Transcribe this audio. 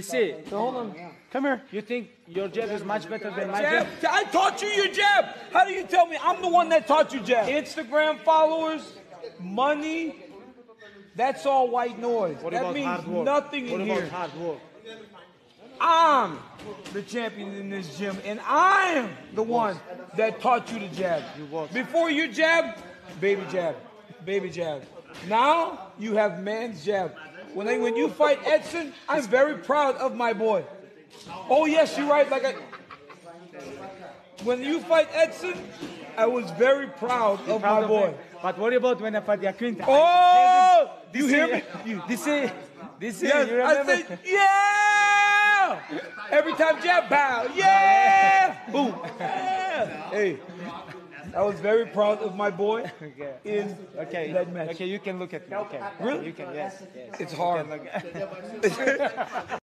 DC, So hold on. Come here. you think your jab is much better than my Jab. jab? I taught you your jab. How do you tell me I'm the one that taught you jab? Instagram followers, money. That's all white noise. What that about means hard work? nothing what in about here. hard work? I'm the champion in this gym, and I'm the one that taught you the jab. Before your jab, baby jab, baby jab. Now you have man's jab. When I, when you fight Edson, I'm very proud of my boy. Oh yes, you're right. Like I, when you fight Edson, I was very proud of Proud my of boy. me. But what about when I fight Iaquinta? Oh, do you hear me? You, DC, DC, Yes, you I said, yeah! Every time jab, bow, yeah! Boom, yeah! Hey, I was very proud of my boy Okay. in Okay, that match. okay, you can look at me. Okay, Really? You can, yes. yes. It's hard. You can look-